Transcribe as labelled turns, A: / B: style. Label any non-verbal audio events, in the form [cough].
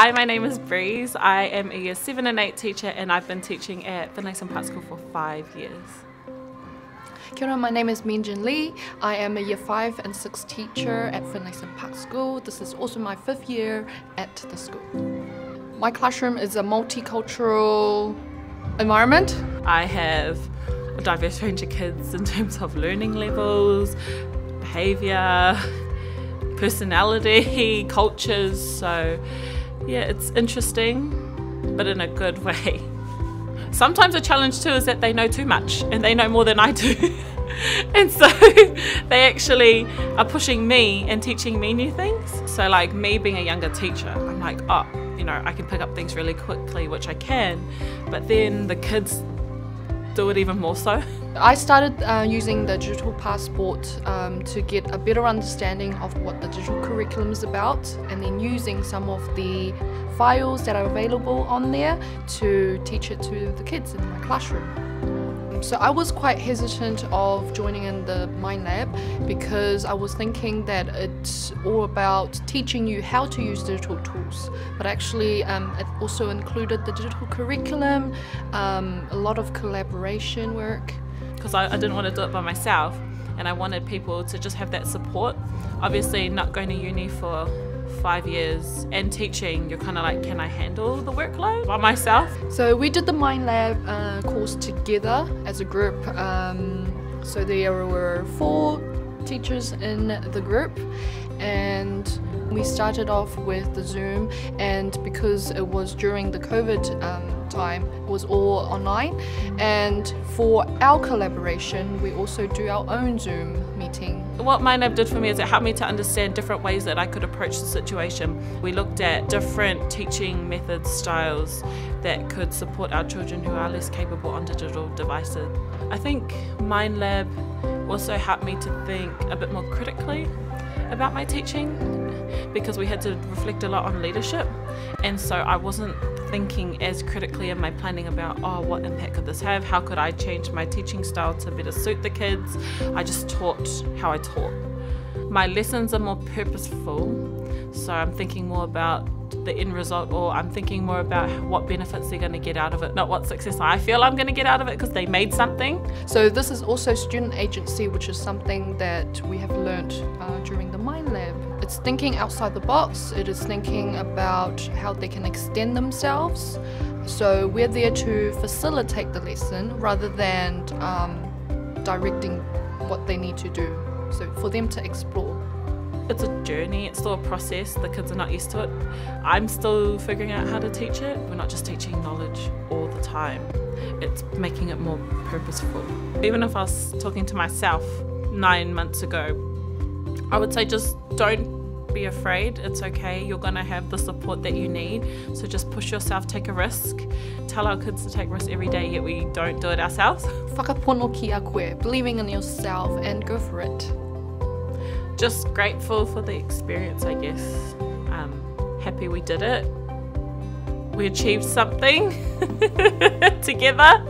A: Hi, my name is Breeze. I am a year 7 and 8 teacher and I've been teaching at Finlayson Park School for 5 years.
B: Kia ora, my name is Minzhen Li. I am a year 5 and 6 teacher at Finlayson Park School. This is also my fifth year at the school. My classroom is a multicultural environment.
A: I have a diverse range of kids in terms of learning levels, behaviour, personality, [laughs] cultures. So, yeah, it's interesting, but in a good [laughs] way. Sometimes a challenge too is that they know too much and they know more than I do. [laughs] and so [laughs] they actually are pushing me and teaching me new things. So, like me being a younger teacher, I'm like, oh, you know, I can pick up things really quickly, which I can, but then the kids do it even more so.
B: I started uh, using the digital passport um, to get a better understanding of what the digital curriculum is about and then using some of the files that are available on there to teach it to the kids in my classroom. So I was quite hesitant of joining in the Mind Lab because I was thinking that it's all about teaching you how to use digital tools, but actually um, it also included the digital curriculum, um, a lot of collaboration work.
A: Because I, I didn't want to do it by myself and I wanted people to just have that support. Obviously, not going to uni for five years and teaching, you're kind of like, can I handle the workload by myself?
B: So we did the Mind Lab uh, course together as a group. Um, so there were four teachers in the group and we started off with the Zoom and because it was during the COVID um, time, it was all online and for our collaboration we also do our own Zoom meeting.
A: What MindLab did for me is it helped me to understand different ways that I could approach the situation. We looked at different teaching methods, styles that could support our children who are less capable on digital devices. I think MindLab also helped me to think a bit more critically about my teaching because we had to reflect a lot on leadership and so I wasn't thinking as critically in my planning about oh what impact could this have how could I change my teaching style to better suit the kids I just taught how I taught my lessons are more purposeful so I'm thinking more about the end result or I'm thinking more about what benefits they're going to get out of it, not what success I feel I'm going to get out of it because they made something.
B: So this is also student agency, which is something that we have learnt uh, during the Mind Lab. It's thinking outside the box, it is thinking about how they can extend themselves. So we're there to facilitate the lesson rather than um, directing what they need to do. So for them to explore
A: it's a journey, it's still a process. The kids are not used to it. I'm still figuring out how to teach it. We're not just teaching knowledge all the time, it's making it more purposeful. Even if I was talking to myself nine months ago, I would say just don't be afraid. It's okay. You're going to have the support that you need. So just push yourself, take a risk. Tell our kids to take risks every day, yet we don't do it ourselves. [laughs]
B: Whakapono ki a koe, believing in yourself and go for it
A: just grateful for the experience, I guess. Um, happy we did it. We achieved something [laughs] together.